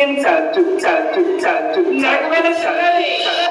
chicken tattoo, tattoo, tattoo, tattoo. Documentary.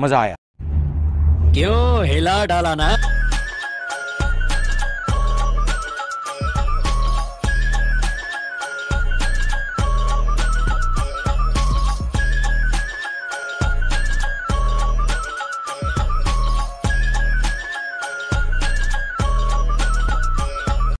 मज़ा आया। क्यों हिला डाला ना?